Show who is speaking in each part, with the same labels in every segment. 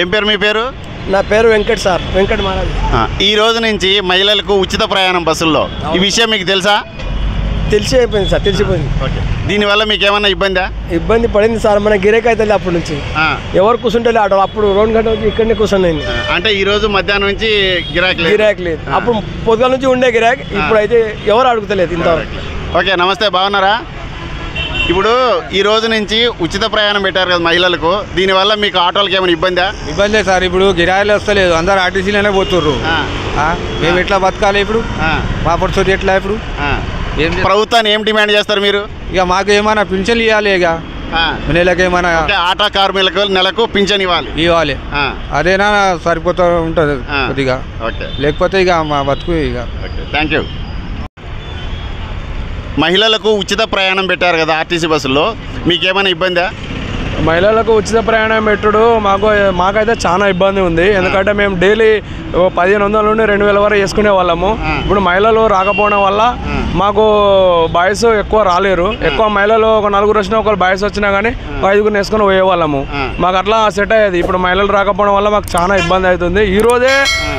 Speaker 1: ఏం పేరు మీ పేరు?
Speaker 2: నా పేరు వెంకట్ సార్ వెంకట్ మహారాజ్
Speaker 1: ఈ రోజు నుంచి మహిళలకు ఉచిత ప్రయాణం బస్సుల్లో. ఈ విషయం మీకు తెలుసా?
Speaker 2: తెలిసి అయిపోయింది సార్ తెలిసిపోయింది.
Speaker 1: ఓకే. దీనివల్ల మీకు ఏమన్నా ఇబ్బందా?
Speaker 2: ఇబ్బంది పడింది సార్ మన గిరేక్ అయితే అప్పటి నుంచి.
Speaker 1: ఆ,
Speaker 2: ఎవరు కూర్చుంటే ఆటో అప్పుడు రెండు గంటల నుంచి ఇక్కడనే కూర్చున్నాయి
Speaker 1: అంటే ఈ రోజు మధ్యాహ్నం నుంచి గిరాకీ లేదు.
Speaker 2: గిరాక్ లేదు. అప్పుడు పొద్దుగాల నుంచి ఉండే గిరాక్ ఇప్పుడు అయితే ఎవరు అడుగుతలేదు ఇంతవరకు.
Speaker 1: ఓకే నమస్తే బాగున్నారా? ఇప్పుడు ఈ రోజు నుంచి ఉచిత ప్రయాణం పెట్టారు కదా మహిళలకు. దీనివల్ల మీకు ఆటోలకు ఏమైనా ఇబ్బందా?
Speaker 3: ఇబ్బంది లేదు సార్ ఇప్పుడు గిరాయిలు వస్తలేదు. అందరు ఆర్టీసీలోనే పోతుర్రు. మేము ఎట్లా బతకాలి ఇప్పుడు? మా పరిస్థితి ఎట్లా ఇప్పుడు?
Speaker 1: ప్రభుత్వాన్ని ఏం డిమాండ్ చేస్తారు మీరు?
Speaker 3: ఇక మాకు ఏమైనా పింఛన్లు ఇవ్వాలి ఇక. నెలకు ఏమైనా
Speaker 1: ఆటో కార్మికులకు నెలకు పింఛన్ ఇవ్వాలి.
Speaker 3: ఇవ్వాలి. అదేనా సరిపోతూ ఉంటుంది. కొద్దిగా. లేకపోతే ఇక మా బతుకు ఇక.
Speaker 1: Thank you. మహిళలకు ఉచిత ప్రయాణం పెట్టారు కదా ఆర్టీసీ బస్సుల్లో. మీకేమైనా ఇబ్బందా?
Speaker 2: మహిళలకు ఉచిత ప్రయాణం పెట్టుడు మాకు మాకైతే చాలా ఇబ్బంది ఉంది. ఎందుకంటే మేము డైలీ పదిహేను వందల నుండి రెండు వేల వరకు వేసుకునే వాళ్ళము. ఇప్పుడు మహిళలు రాకపోవడం వల్ల. మాకు బాయ్స్ ఎక్కువ రాలేరు. ఎక్కువ మహిళలు ఒక నలుగురు వచ్చినా ఒక బాయ్స్ వచ్చినా కానీ ఒక ఐదుగురు వేసుకొని పోయేవాళ్ళము. మాకు అట్లా సెట్ అయ్యేది. ఇప్పుడు మహిళలు రాకపోవడం వల్ల మాకు చాలా ఇబ్బంది అవుతుంది. ఈ రోజే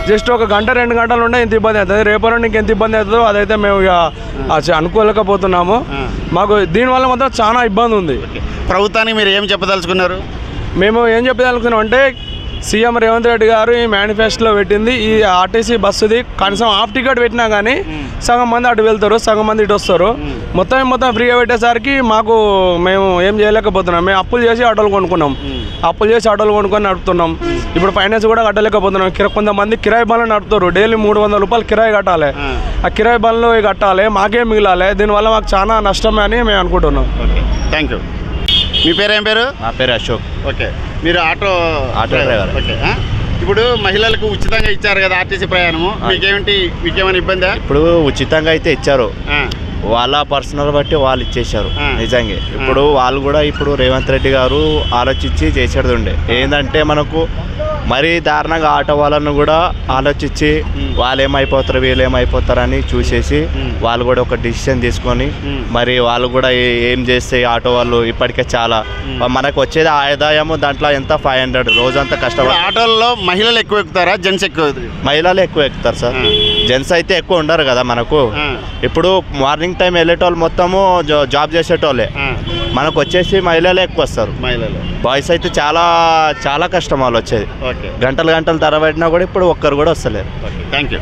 Speaker 2: జస్ట్ ఒక గంట రెండు గంటలు ఉంటే ఇంత ఇబ్బంది అవుతుంది. రేపు నుండి ఇంకెంత ఇబ్బంది అవుతుందో అదైతే మేము ఇక అనుకోలేకపోతున్నాము. మాకు దీనివల్ల మాత్రం చాలా ఇబ్బంది ఉంది.
Speaker 1: ప్రభుత్వానికి మీరు ఏం చెప్పదలుచుకున్నారు?
Speaker 2: మేము ఏం చెప్పదలుచుకున్నాం అంటే సీఎం రేవంత్ రెడ్డి గారు ఈ మేనిఫెస్టోలో పెట్టింది. ఈ ఆర్టీసీ బస్సుది కనీసం హాఫ్ టికెట్ పెట్టినా కానీ సగం మంది అటు వెళ్తారు సగం మంది ఇటు వస్తారు. మొత్తం మొత్తం ఫ్రీగా పెట్టేసరికి మాకు మేము ఏం చేయలేకపోతున్నాం. మేము అప్పులు చేసి ఆటోలు కొనుక్కున్నాం. అప్పులు చేసి ఆటోలు కొనుక్కొని నడుపుతున్నాం. ఇప్పుడు ఫైనాన్స్ కూడా కట్టలేకపోతున్నాం. కిరా కొంతమంది కిరాయి బండ్లు నడుపుతారు. డైలీ మూడు వందల రూపాయలు కిరాయి కట్టాలి.
Speaker 1: ఆ.
Speaker 2: కిరాయి బండ్లు కట్టాలి మాకే మిగిలాలి. దీనివల్ల మాకు చాలా నష్టమే అని మేము అనుకుంటున్నాం.
Speaker 1: ఓకే. థ్యాంక్ యూ మీ పేరు ఏం పేరు?
Speaker 4: నా పేరు అశోక్.
Speaker 1: ఓకే. మీరు ఆటో
Speaker 4: ఆటో డ్రైవర్.
Speaker 1: ఓకే? ఇప్పుడు మహిళలకు ఉచితంగా ఇచ్చారు కదా ఆర్టీసీ ప్రయాణము. మీకేమిటి మీకేమైనా ఇబ్బందా?
Speaker 4: ఇప్పుడు ఉచితంగా అయితే ఇచ్చారు. వాళ్ళ పర్సనల్ బట్టి వాళ్ళు ఇచ్చేశారు
Speaker 1: ఆ.
Speaker 4: నిజంగా. ఇప్పుడు వాళ్ళు కూడా ఇప్పుడు రేవంత్ రెడ్డి గారు ఆలోచించి చేసేది ఉండే. ఏంటంటే మనకు మరీ దారుణంగా ఆటో వాళ్ళను కూడా ఆలోచించి వాళ్ళు ఏమైపోతారు వీళ్ళు ఏమైపోతారు అని చూసేసి వాళ్ళు కూడా ఒక డిసిషన్ తీసుకొని మరి వాళ్ళు కూడా ఏ- చేస్తే ఆటో వాళ్ళు ఇప్పటికే చాలా మనకు వచ్చేది ఆదాయము దాంట్లో ఎంత ఫైవ్ హండ్రెడ్ రోజంతా కష్టపడి
Speaker 1: ఆటోల్లో మహిళలు ఎక్కువ ఎక్కుతారా జెంట్స్ ఎక్కువ?
Speaker 4: మహిళలు ఎక్కువ ఎక్కుతారు సార్. జెంట్స్ అయితే ఎక్కువ ఉండరు కదా మనకు. ఇప్పుడు మార్నింగ్ టైం వెళ్ళేటోళ్ళు మొత్తము జాబ్ చేసేటోళ్ళే. మనకు వచ్చేసి మహిళలే ఎక్కువ వస్తారు.
Speaker 1: మహిళలు.
Speaker 4: బాయ్స్ అయితే చాలా చాలా కష్టం వాళ్ళు వచ్చేది. గంటలు గంటలు తరబడినా కూడా ఇప్పుడు ఒక్కరు కూడా వస్తలేరు.
Speaker 1: Thank you.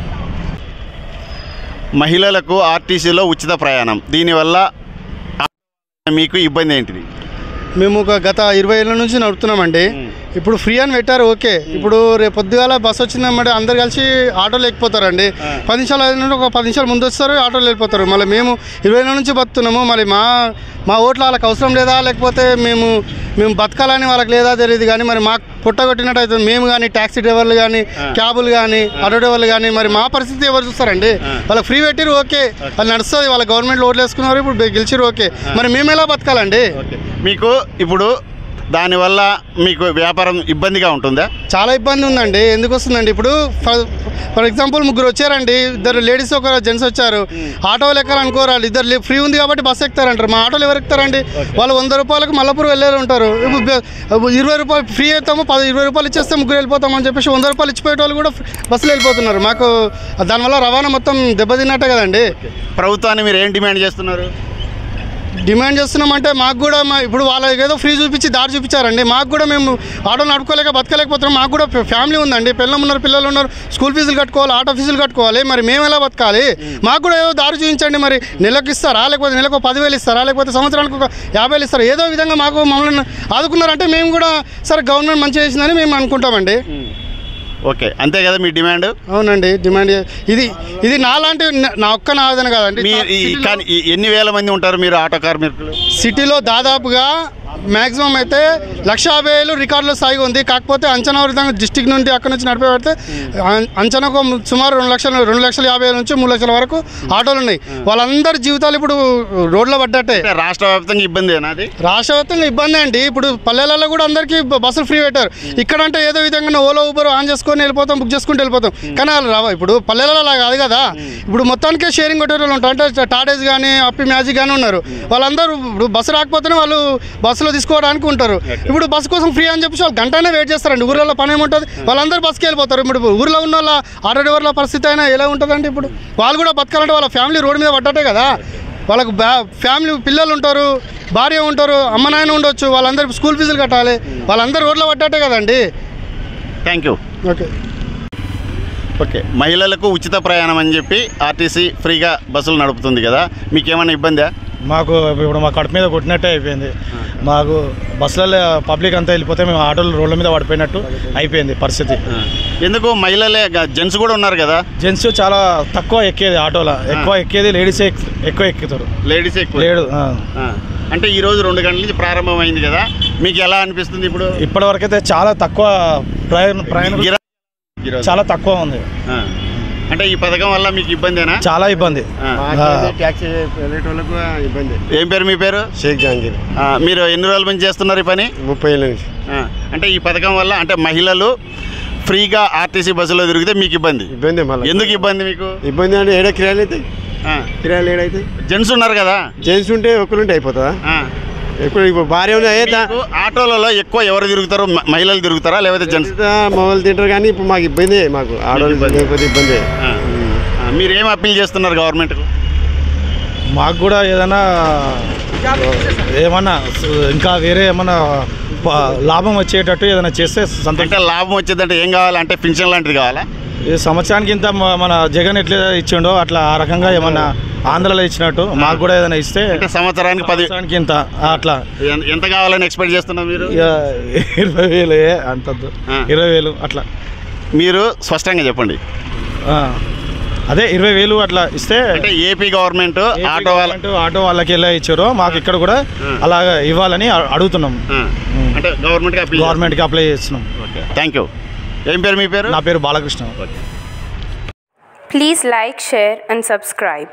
Speaker 1: మహిళలకు ఆర్టీసీలో ఉచిత ప్రయాణం. దీనివల్ల మీకు ఇబ్బంది ఏంటిది?
Speaker 5: మేము ఒక గత ఇరవై ఏళ్ళ నుంచి నడుపుతున్నామండి. ఇప్పుడు ఫ్రీ అని పెట్టారు ఓకే. ఇప్పుడు రేపు పొద్దుగాల బస్ వచ్చిందన్నమాట అందరు కలిసి ఆటోలో ఎక్కిపోతారండి పది నిమిషాలు నిమిషాలు ఒక పది నిమిషాలు ముందు వస్తారు ఆటోలో వెళ్ళిపోతారు. మళ్ళీ మేము ఇరవై నుంచి బతుకుతున్నాము. మళ్ళీ మా మా ఓట్లు వాళ్ళకి అవసరం లేదా? లేకపోతే మేము మేము బతకాలని వాళ్ళకి లేదా తెలియదు కానీ మరి మాకు పుట్టగొట్టినట్టు అవుతుంది. మేము కానీ ట్యాక్సీ డ్రైవర్లు కానీ క్యాబులు కానీ ఆటో డ్రైవర్లు కానీ మరి మా పరిస్థితి ఎవరు చూస్తారండి? వాళ్ళకి ఫ్రీ పెట్టిరు ఓకే. వాళ్ళు నడుస్తుంది వాళ్ళ గవర్నమెంట్ ఓట్లు వేసుకున్నారు ఇప్పుడు గెలిచిరు ఓకే. మరి మేము ఎలా బతకాలండి?
Speaker 1: మీకు ఇప్పుడు దానివల్ల మీకు వ్యాపారం ఇబ్బందిగా ఉంటుందా?
Speaker 5: చాలా ఇబ్బంది ఉందండి. ఎందుకు వస్తుందండి? ఇప్పుడు ఫర్ ఫర్ ఎగ్జాంపుల్ ముగ్గురు వచ్చారండి. ఇద్దరు లేడీస్ ఒక జెంట్స్ వచ్చారు. ఆటోలు ఎక్కాలనుకోరు వాళ్ళు ఇద్దరు ఫ్రీ ఉంది కాబట్టి బస్సు ఎక్కుతారంటారు. మా ఆటోలు ఎవరు ఎక్కుతారండి? వాళ్ళు వంద రూపాయలకు మల్లపూర్ వెళ్ళేది ఉంటారు. ఇరవై రూపాయలు ఫ్రీ అవుతాము పది ఇరవై రూపాయలు ఇచ్చేస్తే ముగ్గురు వెళ్ళిపోతాం అని చెప్పేసి వంద రూపాయలు ఇచ్చిపోయే వాళ్ళు కూడా బస్సులో వెళ్ళిపోతున్నారు. మాకు దానివల్ల రవాణా మొత్తం దెబ్బతిన్నట్టే కదండి.
Speaker 1: ప్రభుత్వాన్ని మీరు ఏం డిమాండ్ చేస్తున్నారు?
Speaker 5: డిమాండ్ చేస్తున్నామంటే మాకు కూడా మా ఇప్పుడు వాళ్ళకి ఏదో ఫ్రీ చూపించి దారి చూపించారండి. మాకు కూడా మేము ఆటో నడుపుకోలేక బతకలేకపోతున్నాం. మాకు కూడా ఫ్యామిలీ ఉందండి. పిల్లలు ఉన్నారు పిల్లలు ఉన్నారు. స్కూల్ ఫీజులు కట్టుకోవాలి ఆటో ఫీజులు కట్టుకోవాలి. మరి మేము ఎలా బతకాలి? మాకు కూడా ఏదో దారి చూపించండి. మరి నెలకు ఇస్తారా? లేకపోతే నెలకు పదివేలు ఇస్తారా? లేకపోతే సంవత్సరానికి ఒక యాభై వేలు ఇస్తారా? ఏదో విధంగా మాకు మమ్మల్ని ఆదుకున్నారంటే మేము కూడా సరే గవర్నమెంట్ మంచి చేసిందని మేము అనుకుంటామండి.
Speaker 1: ఓకే. అంతే కదా మీ డిమాండ్?
Speaker 5: అవునండి డిమాండ్ ఇది ఇది నాలాంటి నా ఒక్క నా ఆవేదన కాదండి.
Speaker 1: ఈ- కానీ ఎన్ని వేల మంది ఉంటారు మీరు ఆటో కార్మికులు?
Speaker 5: సిటీలో దాదాపుగా మ్యాక్సిమం అయితే లక్ష యాభై వేలు రికార్డులో స్థాయిగా ఉంది. కాకపోతే అంచనా విధంగా డిస్టిక్ నుండి అక్కడ నుంచి నడిపే పెడితే అంచనాకు సుమారు రెండు లక్షల రెండు లక్షల యాభై వేల నుంచి మూడు లక్షల వరకు ఆటోలు ఉన్నాయి. వాళ్ళందరి జీవితాలు ఇప్పుడు రోడ్లో పడ్డట్టే.
Speaker 1: రాష్ట్ర వ్యాప్తంగా ఇబ్బంది
Speaker 5: రాష్ట్ర వ్యాప్తంగా ఇబ్బంది అండి. ఇప్పుడు పల్లెలలో కూడా అందరికీ బస్సులు ఫ్రీ పెట్టారు. ఇక్కడ అంటే ఏదో విధంగా ఓలో ఊబర్ ఆన్ చేసుకొని వెళ్ళిపోతాం బుక్ చేసుకుంటూ వెళ్ళిపోతాం. కానీ వాళ్ళు రావా. ఇప్పుడు పల్లెలలో అలా కాదు కదా. ఇప్పుడు మొత్తానికే షేరింగ్ కొట్టే వాళ్ళు ఉంటారు. అంటే టాటేస్ కానీ అప్పి మ్యాజిక్ కానీ ఉన్నారు. వాళ్ళందరూ ఇప్పుడు బస్సు రాకపోతేనే వాళ్ళు బస్సు బస్సులో తీసుకోవడానికి ఉంటారు. ఇప్పుడు బస్సు కోసం ఫ్రీ అని చెప్పేసి వాళ్ళు గంటనే వెయిట్ చేస్తారండి. ఊర్లలో పని ఏముంటుంది? వాళ్ళందరూ బస్సుకి వెళ్ళిపోతారు. ఇప్పుడు ఊర్లో ఉన్న వాళ్ళ ఆటో డ్రైవర్ల పరిస్థితి అయినా ఎలా ఉంటుందండి ఇప్పుడు? వాళ్ళు కూడా బతకాలంటే వాళ్ళ ఫ్యామిలీ రోడ్డు మీద పడ్డట్టే కదా. వాళ్ళకు బ్యా ఫ్యామిలీ పిల్లలు ఉంటారు భార్య ఉంటారు అమ్మ నాయన ఉండొచ్చు. వాళ్ళందరూ స్కూల్ ఫీజులు కట్టాలి. వాళ్ళందరూ రోడ్లో పడ్డట్టే కదండి.
Speaker 1: Thank you
Speaker 5: okay.
Speaker 1: ఓకే మహిళలకు ఉచిత ప్రయాణం అని చెప్పి ఆర్టీసీ ఫ్రీగా బస్సులు నడుపుతుంది కదా మీకేమైనా ఇబ్బందా?
Speaker 6: మాకు ఇప్పుడు మా కడుపు మీద కొట్టినట్టే అయిపోయింది. మాకు బస్సులలో పబ్లిక్ అంతా వెళ్ళిపోతే మేము ఆటోలు రోడ్ల మీద పడిపోయినట్టు అయిపోయింది పరిస్థితి.
Speaker 1: ఎందుకు మహిళలే జెంట్స్ కూడా ఉన్నారు కదా?
Speaker 6: జెంట్స్ చాలా తక్కువ ఎక్కేది ఆటోలో. ఎక్కువ ఎక్కేది లేడీస్ ఎక్కువ ఎక్కుతారు.
Speaker 1: లేడీస్ ఎక్కువ.
Speaker 6: లేడు.
Speaker 1: అంటే ఈ రోజు రెండు గంటల నుంచి ప్రారంభమైంది కదా. మీకు ఎలా అనిపిస్తుంది ఇప్పుడు?
Speaker 6: ఇప్పటి వరకైతే చాలా తక్కువ ప్రయాణ ప్రయాణం
Speaker 1: గిరా- ఈరోజు.
Speaker 6: చాలా తక్కువ ఉంది.
Speaker 1: అంటే ఈ పథకం వల్ల మీకు ఇబ్బందేనా?
Speaker 6: చాలా ఇబ్బంది.
Speaker 5: ట్యాక్సీ ఇబ్బంది.
Speaker 1: ఏం పేరు మీ పేరు?
Speaker 5: షేక్ జహాంగీర్.
Speaker 1: ఆ, మీరు ఎన్ని రోజుల నుంచి చేస్తున్నారు ఈ పని?
Speaker 5: ముప్పై ఏళ్ళ నుంచి.
Speaker 1: అంటే ఈ పథకం వల్ల అంటే మహిళలు ఫ్రీగా ఆర్టీసీ బస్సులో తిరిగితే మీకు ఇబ్బంది.
Speaker 5: ఇబ్బంది మళ్ళీ.
Speaker 1: ఎందుకు ఇబ్బంది మీకు?
Speaker 5: ఇబ్బంది అంటే ఏడ కిరాయిలు అయితే
Speaker 1: ఆ.
Speaker 5: కిరాయిలు ఏడైతే
Speaker 1: జెంట్స్ ఉన్నారు కదా?
Speaker 5: జెంట్స్ ఉంటే ఒకరుంటే అయిపోతుందా. ఎక్కువ ఇప్పుడు భార్య
Speaker 1: ఆటోలలో ఎక్కువ ఎవరు తిరుగుతారు? మహిళలు తిరుగుతారా? లేకపోతే జెంట్స్?
Speaker 5: మొబైల్ తింటారు కానీ ఇప్పుడు మాకు ఇబ్బంది మాకు. ఆడవాళ్ళు లేకపోతే ఇబ్బంది
Speaker 1: మీరు ఏం అప్పీల్ చేస్తున్నారు గవర్నమెంట్కు?
Speaker 6: మాకు కూడా ఏదైనా ఏమన్నా ఇంకా వేరే ఏమన్నా లాభం వచ్చేటట్టు ఏదైనా చేస్తే సంతోషం.
Speaker 1: లాభం వచ్చేదంటే ఏం కావాలి? అంటే పింఛన్ లాంటిది కావాలా?
Speaker 6: ఈ సంవత్సరానికి ఇంత మన జగన్ ఎట్లా ఇచ్చిండో అట్లా ఆ రకంగా ఏమన్నా ఆంధ్రలో ఇచ్చినట్టు మాకు కూడా ఏదైనా ఇస్తే
Speaker 1: అంటే సంవత్సరానికి పది
Speaker 6: సంవత్సరానికి ఇంత అట్లా.
Speaker 1: ఎన్- ఎంత కావాలని ఎక్స్పెక్ట్ చేస్తున్నారు మీరు?
Speaker 6: ఇక ఇరవై వేలు ఏ
Speaker 1: ఆ.
Speaker 6: ఇరవై వేలు అట్లా.
Speaker 1: మీరు స్పష్టంగా చెప్పండి.
Speaker 6: ఆ. అదే ఇరవై వేలు అట్లా ఇస్తే
Speaker 1: అంటే ఏపీ గవర్నమెంట్ ఆటో వాళ్ళ
Speaker 6: గవర్నమెంట్ ఆటో వాళ్ళకి ఎలా ఇచ్చారో మాకు ఇక్కడ కూడా
Speaker 1: ఆ.
Speaker 6: అలాగా ఇవ్వాలని అ- అడుగుతున్నాం.
Speaker 1: ఆ. అంటే గవర్నమెంట్కి అప్పీల్
Speaker 6: గవర్నమెంట్కి అప్లై చేస్తున్నాం.
Speaker 1: థ్యాంక్ యూ ఏం పేరు మీ పేరు
Speaker 6: నా పేరు Balakrishna
Speaker 7: Please like, share, and subscribe.